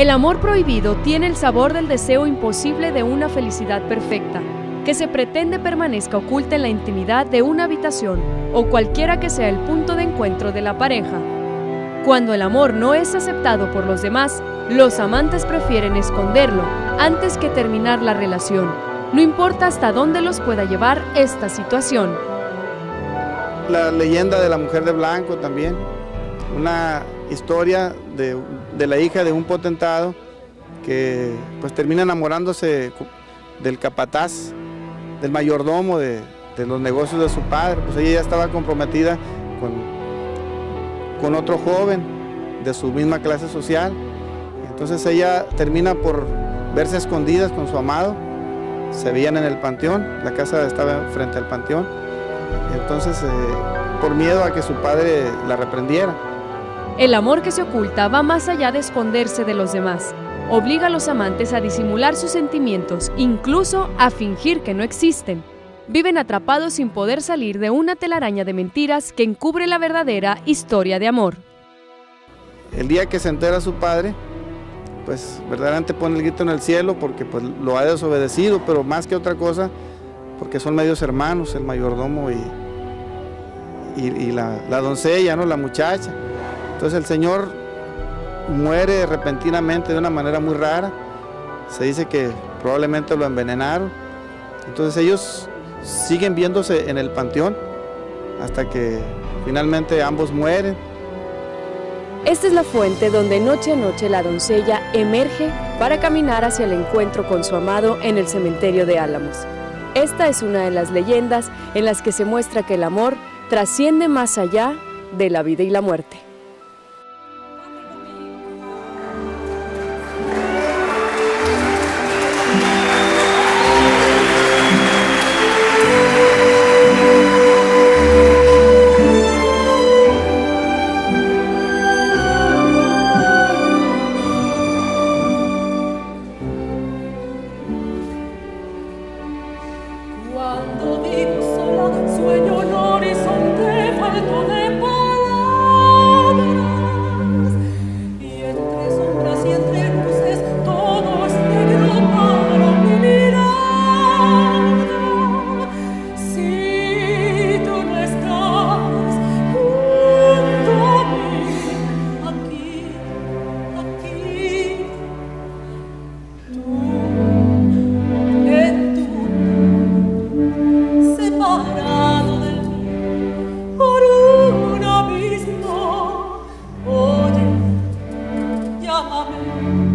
El amor prohibido tiene el sabor del deseo imposible de una felicidad perfecta, que se pretende permanezca oculta en la intimidad de una habitación o cualquiera que sea el punto de encuentro de la pareja. Cuando el amor no es aceptado por los demás, los amantes prefieren esconderlo antes que terminar la relación. No importa hasta dónde los pueda llevar esta situación. La leyenda de la mujer de blanco también, una historia de, la hija de un potentado que pues termina enamorándose del capataz, del mayordomo de, los negocios de su padre, pues ella ya estaba comprometida con, otro joven de su misma clase social. Entonces ella termina por verse escondidas con su amado, se veían en el panteón, la casa estaba frente al panteón, entonces eh, por miedo a que su padre la reprendiera. El amor que se oculta va más allá de esconderse de los demás. Obliga a los amantes a disimular sus sentimientos, incluso a fingir que no existen. Viven atrapados sin poder salir de una telaraña de mentiras que encubre la verdadera historia de amor. El día que se entera su padre, pues verdaderamente pone el grito en el cielo porque pues lo ha desobedecido, pero más que otra cosa, porque son medios hermanos, el mayordomo y, y, la, la, doncella, ¿no? la muchacha. Entonces el Señor muere repentinamente de una manera muy rara. Se dice que probablemente lo envenenaron. Entonces ellos siguen viéndose en el panteón hasta que finalmente ambos mueren. Esta es la fuente donde noche a noche la doncella emerge para caminar hacia el encuentro con su amado en el cementerio de Álamos. Esta es una de las leyendas en las que se muestra que el amor trasciende más allá de la vida y la muerte. a